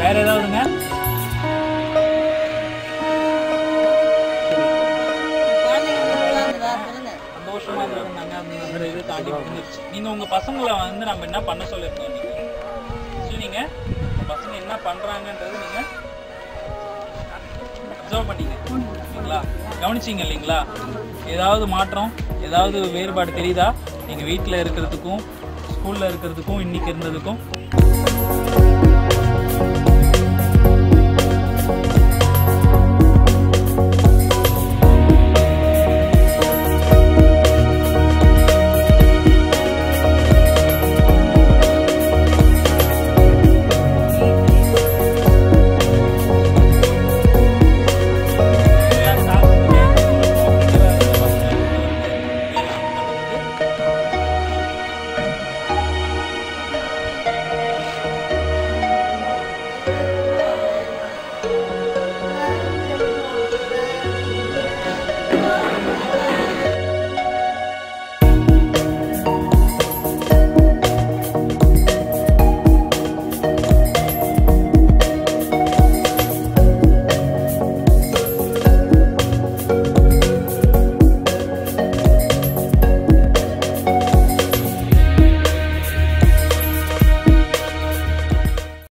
வேற ஏதாவதுங்க சந்தோஷமா இருந்தாங்க அப்படிங்கிற இது தாண்டி முடிஞ்சிருச்சு நீங்க பசங்களை வந்து நம்ம என்ன பண்ண சொல்லிருக்கோம் நீங்க பசங்க என்ன பண்றாங்கன்றது பண்ணீங்க இல்லைங்களா கவனிச்சிங்க இல்லைங்களா? ஏதாவது மாற்றம் ஏதாவது வேறுபாடு தெரியுதா? நீங்கள் வீட்டில் இருக்கிறதுக்கும் ஸ்கூலில் இருக்கிறதுக்கும் இன்னைக்கு இருந்ததுக்கும்.